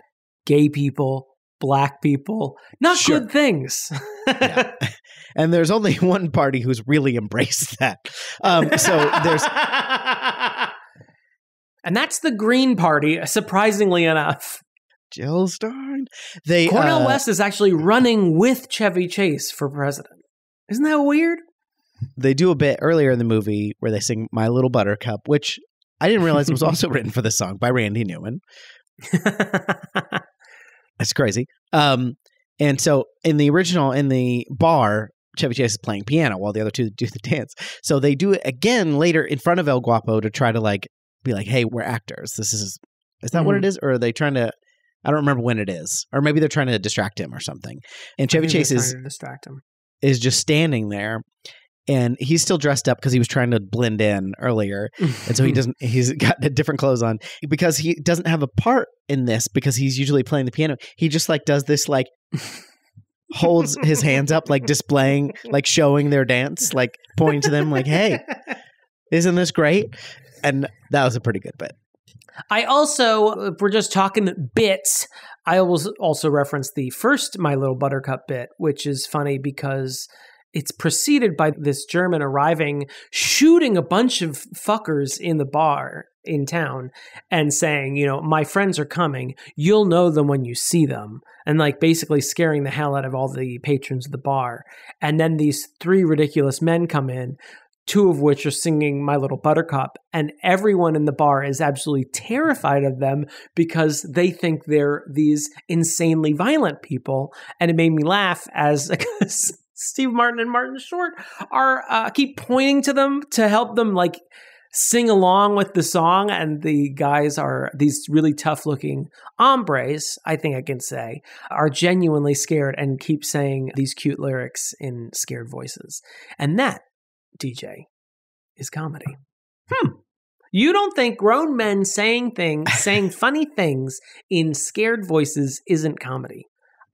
gay people, black people, not Sure. good things. Yeah. and there's only one party who's really embraced that. Um, so there's and that's the Green Party, surprisingly enough. Jill Stein. They Cornel uh, West is actually running with Chevy Chase for president. Isn't that weird? they do a bit earlier in the movie where they sing "My Little Buttercup," which I didn't realize was also written for the song by Randy Newman. It's crazy. Um, and so in the original, in the bar, Chevy Chase is playing piano while the other two do the dance. So they do it again later in front of El Guapo to try to like be like, "Hey, we're actors. This is is that what Mm-hmm. it is?" Or are they trying to? I don't remember when it is, or maybe they're trying to distract him or something. And Chevy I think they're Chase is distract him. is just standing there. And he's still dressed up because he was trying to blend in earlier. And so he doesn't, he's got different clothes on because he doesn't have a part in this because he's usually playing the piano. He just like does this, like holds his hands up, like displaying, like showing their dance, like pointing to them, like, hey, isn't this great? And that was a pretty good bit. I also, if we're just talking bits, I will also reference the first My Little Buttercup bit, which is funny because it's preceded by this German arriving, shooting a bunch of fuckers in the bar in town and saying, you know, my friends are coming. You'll know them when you see them. And like basically scaring the hell out of all the patrons of the bar. And then these three ridiculous men come in, two of which are singing My Little Buttercup, and everyone in the bar is absolutely terrified of them because they think they're these insanely violent people. And it made me laugh as Steve Martin and Martin Short are uh, keep pointing to them to help them like sing along with the song and the guys are these really tough looking hombres i think i can say are genuinely scared and keep saying these cute lyrics in scared voices and that dj is comedy hmm you don't think grown men saying things saying funny things in scared voices isn't comedy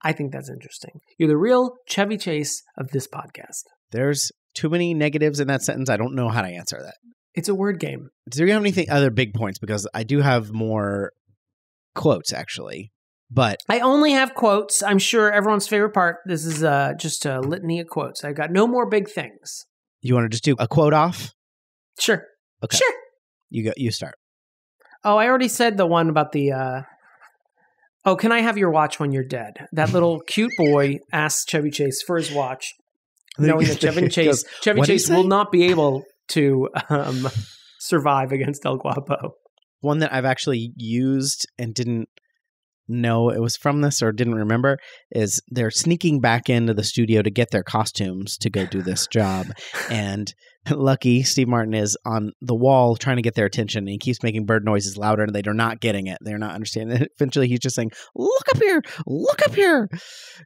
i think that's interesting you're the real chevy chase of this podcast There's too many negatives in that sentence. I don't know how to answer that. it's a word game Do you have anything other big points? Because I do have more quotes actually, but I only have quotes. I'm sure everyone's favorite part. This is uh, just a litany of quotes. I've got no more big things. You want to just do a quote off? Sure. Okay. Sure. You go. You start. Oh, I already said the one about the. Uh... Oh, can I have your watch when you're dead? That little cute boy asks Chevy Chase for his watch, knowing that Chevy Goes, Chase Chevy Chase will not be able to um, survive against El Guapo. One that I've actually used and didn't know it was from this or didn't remember is they're sneaking back into the studio to get their costumes to go do this job. And lucky Steve Martin is on the wall trying to get their attention and he keeps making bird noises louder and they're not getting it. They're not understanding it. Eventually he's just saying, Look up here, look up here.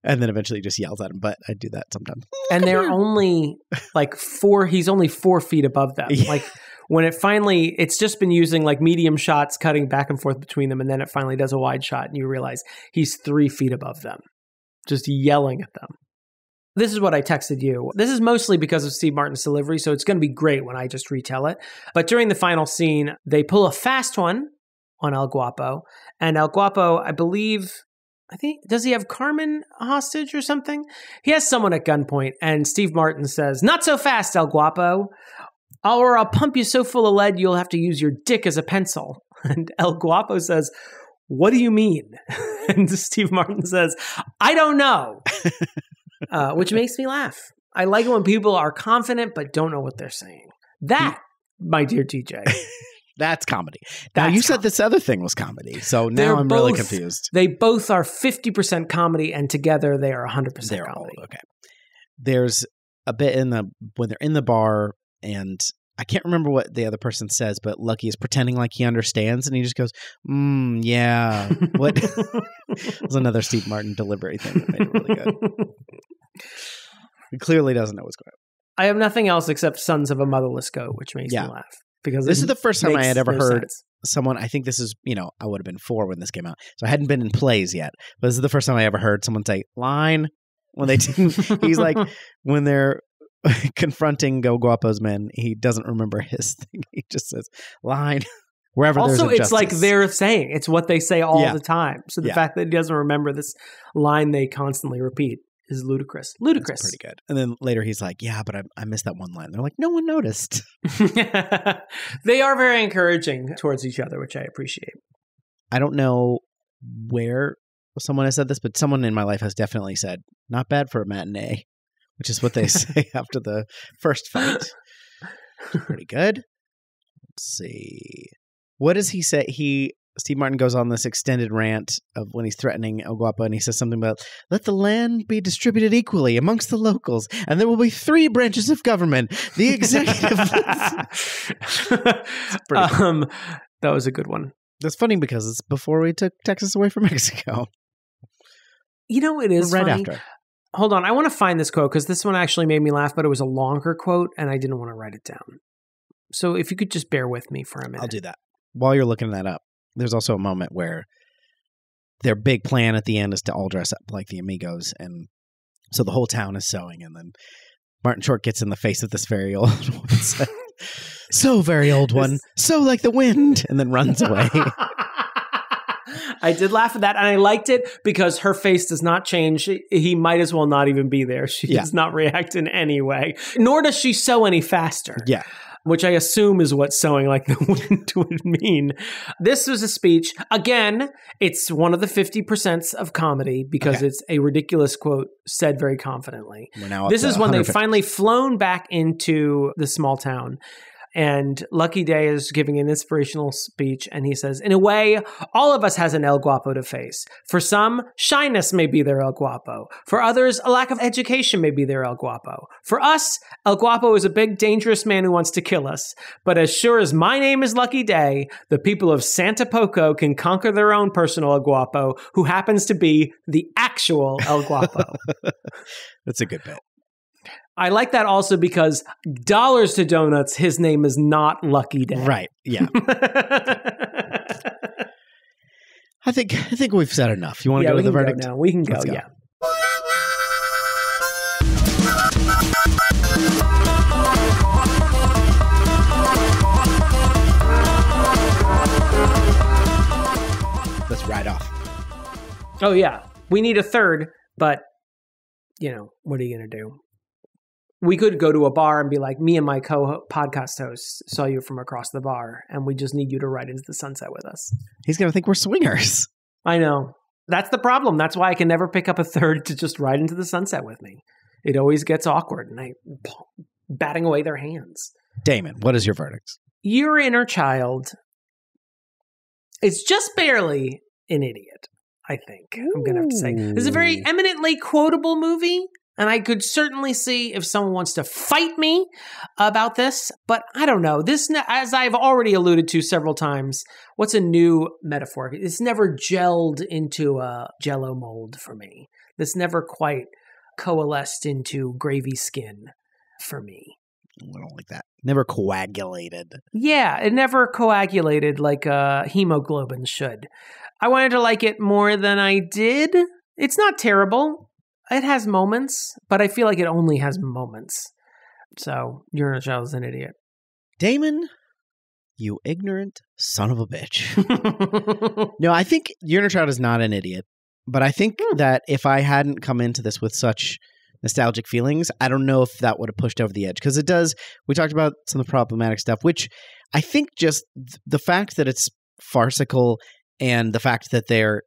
And then eventually he just yells at him. But I do that sometimes. and they're here. only like four he's only four feet above them Yeah. like when it finally it's just been using like medium shots cutting back and forth between them and then it finally does a wide shot and you realize he's three feet above them just yelling at them. This is what i texted you. This is mostly because of steve martin's delivery so it's going to be great when i just retell it. But during the final scene they pull a fast one on el guapo and el guapo i believe I think does he have Carmen hostage or something? He has someone at gunpoint, and Steve Martin says, "Not so fast, El Guapo, or I'll pump you so full of lead you'll have to use your dick as a pencil." And El Guapo says, "What do you mean?" And Steve Martin says, "I don't know," uh, which makes me laugh. I like it when people are confident but don't know what they're saying. That, my dear DJ, That's comedy. Now That's you said com- this other thing was comedy. So now They're I'm really confused. they both are fifty percent comedy, and together they are hundred percent They're all comedy. okay. There's a bit in the when they're in the bar and I can't remember what the other person says, but Lucky is pretending like he understands, and he just goes, "Mm, yeah." What? it was another Steve Martin delivery thing that made it really good. He clearly doesn't know what's going on. I have nothing else except "Sons of a Motherless Goat," which makes Yeah. me laugh because This is the first time I had ever no heard sense. someone. I think this is you know I would have been four when this came out, so I hadn't been in plays yet. But this is the first time I ever heard someone say line when they didn't. he's like when they're confronting Go Guapo's men, he doesn't remember his thing. He just says line wherever also, it's like they're saying it's what they say all Yeah. the time. So the Yeah. fact that he doesn't remember this line they constantly repeat is ludicrous. That's Ludicrous. pretty good. And then later he's like, "Yeah, but I, I missed that one line." They're like, "No one noticed." they are very encouraging towards each other, which I appreciate. I don't know where someone has said this, but someone in my life has definitely said, "Not bad for a matinee," which is what they say after the first fight. Pretty good. Let's see. What does he say? He Steve Martin goes on this extended rant of when he's threatening El Guapo, and he says something about let the land be distributed equally amongst the locals, and there will be three branches of government: the executive. um, that was a good one. That's funny because it's before we took Texas away from Mexico. You know, it is right funny. after. Hold on, I want to find this quote because this one actually made me laugh, but it was a longer quote, and I didn't want to write it down. So if you could just bear with me for a minute. I'll do that. While you're looking that up, there's also a moment where their big plan at the end is to all dress up like the Amigos, and so the whole town is sewing, and then Martin Short gets in the face of this very old said, so very old one, so like the wind, and then runs away. I did laugh at that, and I liked it because her face does not change. He might as well not even be there. She Yeah. does not react in any way, nor does she sew any faster. yeah, which I assume is what sewing like the wind would mean. This was a speech. Again, it's one of the 50% of comedy because Okay. it's a ridiculous quote said very confidently. This is when they've finally flown back into the small town. And Lucky Day is giving an inspirational speech, and he says, In a way, all of us has an El Guapo to face. For some, shyness may be their El Guapo. For others, a lack of education may be their El Guapo. For us, El Guapo is a big, dangerous man who wants to kill us. But as sure as my name is Lucky Day, the people of Santo Poco can conquer their own personal El Guapo, who happens to be the actual El Guapo. That's a good bit. I like that also because dollars to donuts, his name is not Lucky Day. Right. Yeah. I think I think we've said enough. You want to yeah, go with the verdict? now. We can go. Go. Yeah. Let's ride off. Oh yeah. We need a third, but you know what are you gonna do? We could go to a bar and be like, me and my co podcast host saw you from across the bar, and we just need you to ride into the sunset with us. He's gonna think we're swingers. I know. That's the problem. That's why I can never pick up a third to just ride into the sunset with me. It always gets awkward, and I batting away their hands. Damon, what is your verdict? Your inner child is just barely an idiot. I think I'm gonna have to say this is a very eminently quotable movie. And I could certainly see if someone wants to fight me about this, but I don't know. This, as I've already alluded to several times, what's a new metaphor? It's never gelled into a jello mold for me. This never quite coalesced into gravy skin for me. I don't like that. Never coagulated. Yeah, it never coagulated like uh, hemoglobin should. I wanted to like it more than I did. It's not terrible. It has moments, but I feel like it only has moments. So, Child is an idiot. Damon, you ignorant son of a bitch. no, I think child is not an idiot, but I think Hmm. that if I hadn't come into this with such nostalgic feelings, I don't know if that would have pushed over the edge because it does. We talked about some of the problematic stuff, which I think just th- the fact that it's farcical and the fact that they're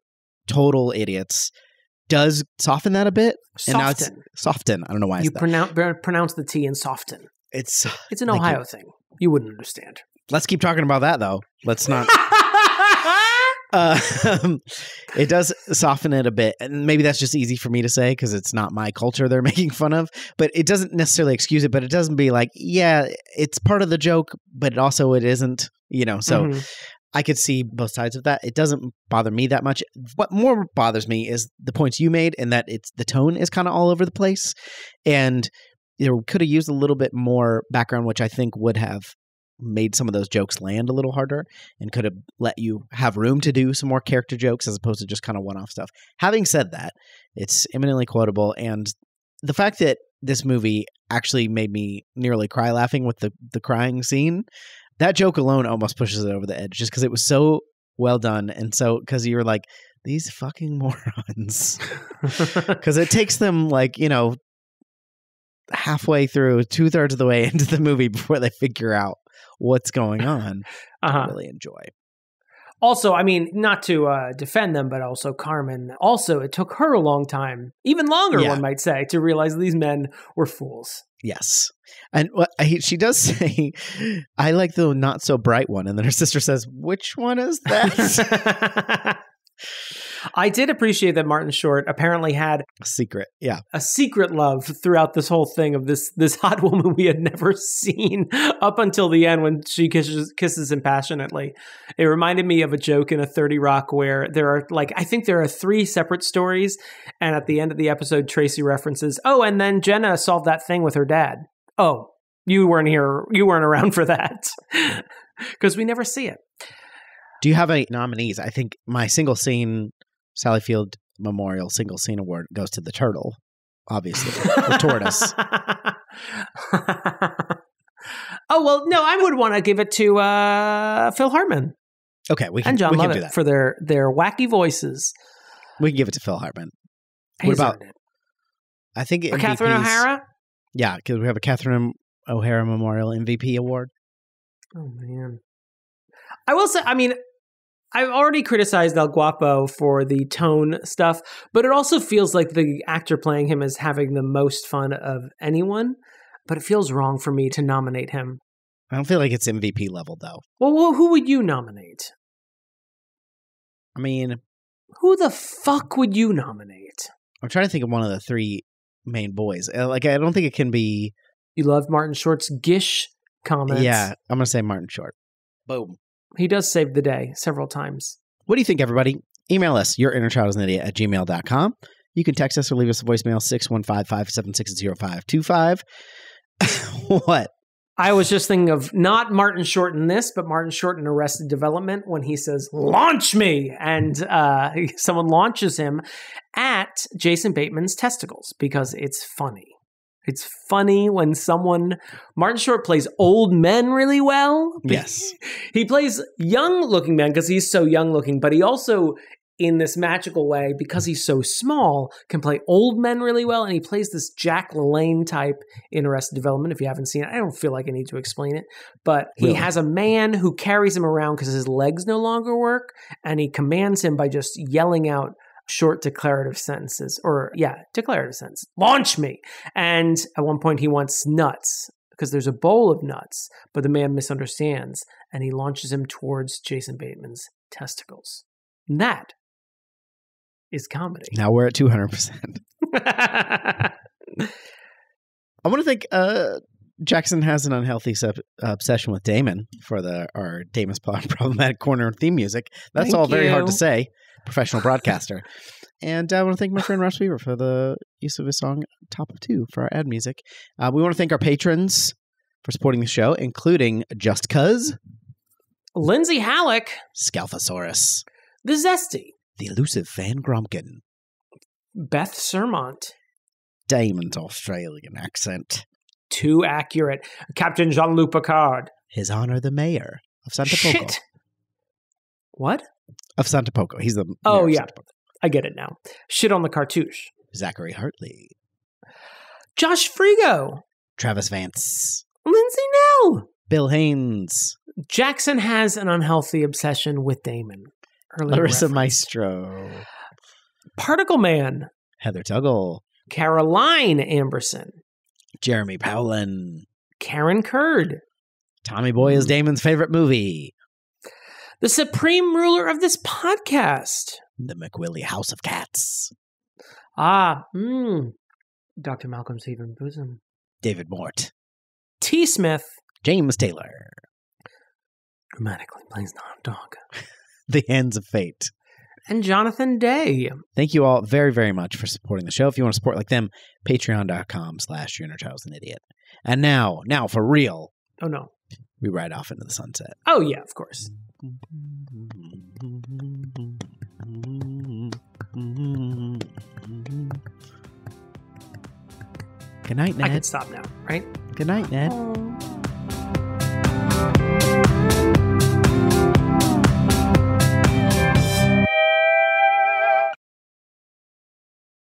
total idiots does soften that a bit. And now it's Soften. soften. I don't know why You pronounce pronounce the T in soften. It's It's an Thank you. Ohio thing. You wouldn't understand. let's keep talking about that though. Let's not. Uh, it does soften it a bit, and maybe that's just easy for me to say because it's not my culture they're making fun of. But it doesn't necessarily excuse it. But it doesn't be like, yeah, it's part of the joke, but it also it isn't. You know, so Mhm. I could see both sides of that. It doesn't bother me that much. What more bothers me is the points you made, and that it's the tone is kind of all over the place, and you could have used a little bit more background, which I think would have made some of those jokes land a little harder and could have let you have room to do some more character jokes as opposed to just kind of one-off stuff. Having said that, it's eminently quotable and the fact that this movie actually made me nearly cry laughing with the the crying scene, that joke alone almost pushes it over the edge just cuz it was so well done and so cuz you were like these fucking morons because it takes them like you know halfway through two thirds of the way into the movie before they figure out what's going on uh-huh. really enjoy Also, I mean, not to uh, defend them, but also Carmen. Also, it took her a long time, even longer, Yeah. one might say, to realize these men were fools. Yes. And what I, she does say i like the not so bright one. And then her sister says which one is that I did appreciate that Martin Short apparently had a secret yeah a secret love throughout this whole thing of this this hot woman we had never seen up until the end when she kisses kisses him passionately. It reminded me of a joke in a 30 Rock where there are like I think there are three separate stories and at the end of the episode Tracy references, "Oh, and then Jenna solved that thing with her dad." Oh, you weren't here. You weren't around for that. Cuz we never see it. do you have any nominees i think my single scene sally field memorial single scene award goes to the turtle obviously the tortoise oh well, no, I would want to give it to uh, Phil Hartman okay we can, and Jon we can do Lovitz that for their their wacky voices. we can give it to phil hartman What about i think Or Catherine O'Hara? yeah because we have a catherine o'hara memorial mvp award Oh man, I will say. I mean, I've already criticized El Guapo for the tone stuff, but it also feels like the actor playing him is having the most fun of anyone. But it feels wrong for me to nominate him. I don't feel like it's MVP level though. Well, well, who would you nominate? I mean, Who the fuck would you nominate? I'm trying to think of one of the three main boys. Uh, Like, I don't think it can be. You love Martin Short's Gish comments. Yeah, I'm gonna say Martin Short. Boom. He does save the day several times. What do you think, everybody? Email us, your inner child is an idiot at gmail.com. You can text us or leave us a voicemail, 615 576 0525. What? I was just thinking of not Martin Short in this, but Martin Short in Arrested Development when he says, launch me. And uh, someone launches him at Jason Bateman's testicles because it's funny. It's funny when someone, Martin Short plays old men really well. Yes. he plays young looking men because he's so young looking, but he also, in this magical way, because he's so small, can play old men really well. And he plays this Jack LaLanne type in Arrested Development. If you haven't seen it, I don't feel like I need to explain it. But he Really? has a man who carries him around because his legs no longer work. And he commands him by just yelling out short declarative sentences or, yeah, declarative sentences. Launch me. And at one point, he wants nuts because there's a bowl of nuts, but the man misunderstands and he launches him towards Jason Bateman's testicles. And that is comedy. Now we're at 200%. I want to think uh, Jackson has an unhealthy sub- obsession with Damon for the our Damon's problematic corner theme music. That's Thank all very hard to say. Professional broadcaster. and I want to thank my friend Ross Weaver for the use of his song "Top of Two for our ad music. Uh, we want to thank our patrons for supporting the show, including Just Cuz, Lindsay Halik, Scalfasaurus, the Zesty, the elusive Fan Gromkin, Beth Surmont, Damon's Australian accent, too accurate, Captain Jean Luc Picard. His Honor the Mayor of Santo Poco. What? Of Santo Poco. He's the Oh, yeah. I get it now. Shit on the cartouche. Zachary Hartley, Josh Frigo, Travis Vance, Lindsey Nell. Bill Haynes, Jackson has an unhealthy obsession with Damon. Larissa referenced. Maestro, Particle Man, Heather Tuggle, Caroline Amberson, Jeremy Powlen. Karen Curd, Tommy Boy is hmm. Damon's favorite movie. The supreme ruler of this podcast. The McWilley House of Cats. Ah, mm, Dr. Malcolm's Heaving Bosom. David Mort. T. Smith, James Taylor. dramatically placed hot dog. The Hands of Fate. And Jonathon Day. Thank you all very, very much for supporting the show. If you want to support like them, patreon.com slash your inner child's an idiot. And now, now for real, Oh, no. we ride off into the sunset. Oh, yeah, of course. Good night, Ned. I can Ned. stop now, right? Good night, Ned. Oh.